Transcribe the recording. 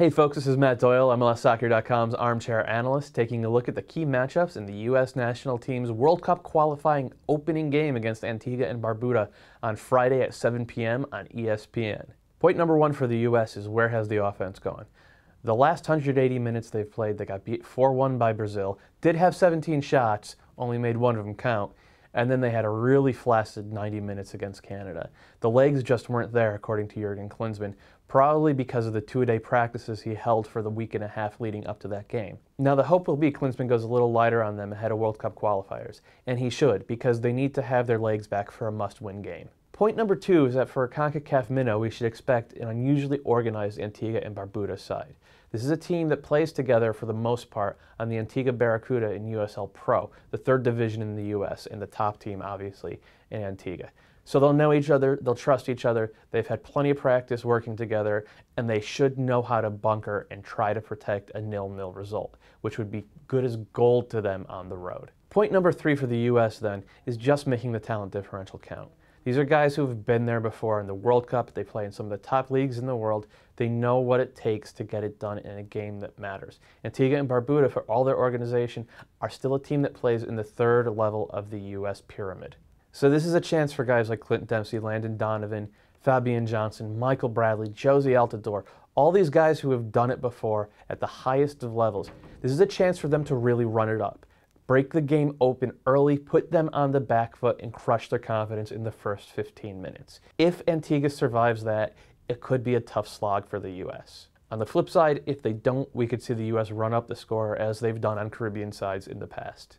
Hey folks, this is Matt Doyle, MLSsoccer.com's armchair analyst, taking a look at the key matchups in the U.S. national team's World Cup qualifying opening game against Antigua and Barbuda on Friday at 7 p.m. on ESPN. Point number one for the U.S. is where has the offense gone? The last 180 minutes they've played, they got beat 4 1 by Brazil, did have 17 shots, only made one of them count, and then they had a really flaccid 90 minutes against Canada. The legs just weren't there, according to Jurgen Klinsmann, probably because of the two-a-day practices he held for the week and a half leading up to that game. Now the hope will be Klinsmann goes a little lighter on them ahead of World Cup qualifiers, and he should, because they need to have their legs back for a must-win game. Point number two is that for a CONCACAF minnow, we should expect an unusually organized Antigua and Barbuda side. This is a team that plays together for the most part on the Antigua Barracuda in USL Pro, the third division in the U.S., and the top team, obviously, in Antigua. So they'll know each other, they'll trust each other, they've had plenty of practice working together, and they should know how to bunker and try to protect a nil-nil result, which would be good as gold to them on the road. Point number three for the U.S., then, is just making the talent differential count. These are guys who have been there before in the World Cup. They play in some of the top leagues in the world. They know what it takes to get it done in a game that matters. Antigua and Barbuda, for all their organization, are still a team that plays in the third level of the U.S. pyramid. So this is a chance for guys like Clint Dempsey, Landon Donovan, Fabian Johnson, Michael Bradley, Jozy Altidore, all these guys who have done it before at the highest of levels. This is a chance for them to really run it up break the game open early, put them on the back foot, and crush their confidence in the first 15 minutes. If Antigua survives that, it could be a tough slog for the U.S. On the flip side, if they don't, we could see the U.S. run up the score as they've done on Caribbean sides in the past.